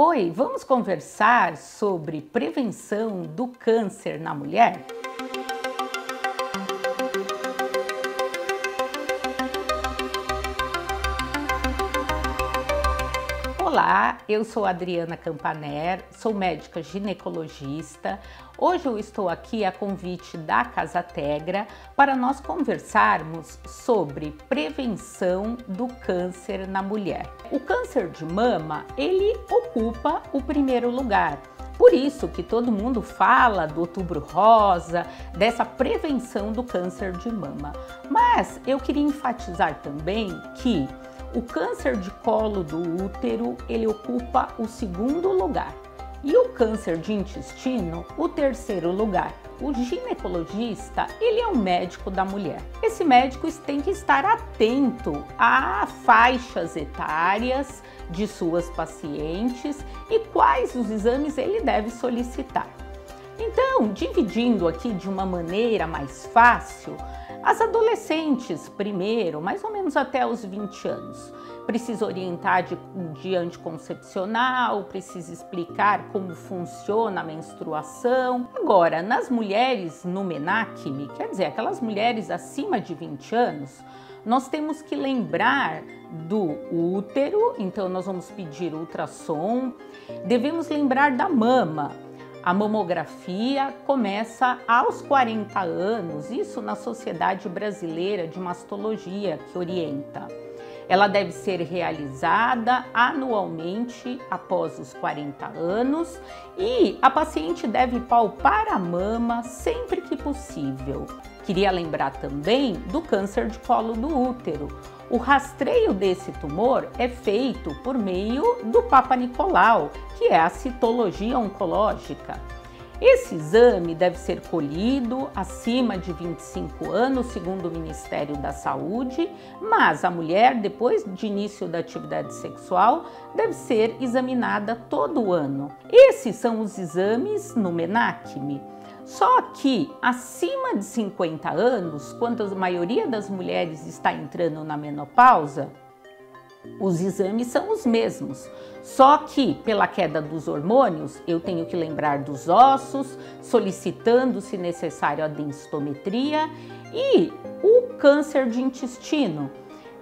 Oi, vamos conversar sobre prevenção do câncer na mulher? Olá, eu sou Adriana Campaner, sou médica ginecologista. Hoje eu estou aqui a convite da Casa Tegra para nós conversarmos sobre prevenção do câncer na mulher. O câncer de mama, ele ocupa o primeiro lugar. Por isso que todo mundo fala do outubro rosa, dessa prevenção do câncer de mama. Mas eu queria enfatizar também que o câncer de colo do útero, ele ocupa o segundo lugar. E o câncer de intestino, o terceiro lugar. O ginecologista, ele é um médico da mulher. Esse médico tem que estar atento a faixas etárias de suas pacientes e quais os exames ele deve solicitar. Então, dividindo aqui de uma maneira mais fácil, as adolescentes, primeiro, mais ou menos até os 20 anos, precisa orientar de, de anticoncepcional, precisa explicar como funciona a menstruação. Agora, nas mulheres no menacme, quer dizer, aquelas mulheres acima de 20 anos, nós temos que lembrar do útero, então nós vamos pedir ultrassom, devemos lembrar da mama, a mamografia começa aos 40 anos, isso na Sociedade Brasileira de Mastologia que orienta. Ela deve ser realizada anualmente após os 40 anos e a paciente deve palpar a mama sempre que possível. Queria lembrar também do câncer de colo do útero. O rastreio desse tumor é feito por meio do Papa Nicolau, que é a citologia oncológica. Esse exame deve ser colhido acima de 25 anos, segundo o Ministério da Saúde, mas a mulher, depois de início da atividade sexual, deve ser examinada todo ano. Esses são os exames no MENACME. Só que acima de 50 anos, quando a maioria das mulheres está entrando na menopausa, os exames são os mesmos, só que pela queda dos hormônios, eu tenho que lembrar dos ossos, solicitando, se necessário, a densitometria e o câncer de intestino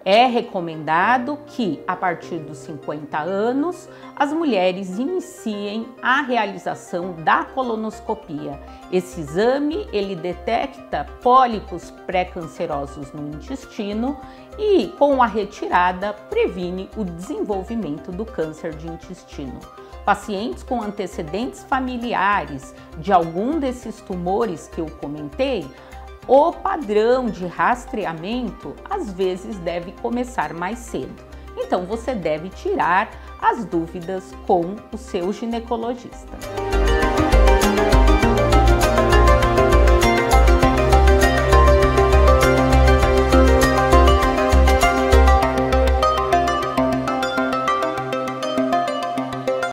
é recomendado que, a partir dos 50 anos, as mulheres iniciem a realização da colonoscopia. Esse exame, ele detecta pólipos pré-cancerosos no intestino e, com a retirada, previne o desenvolvimento do câncer de intestino. Pacientes com antecedentes familiares de algum desses tumores que eu comentei o padrão de rastreamento às vezes deve começar mais cedo. Então você deve tirar as dúvidas com o seu ginecologista.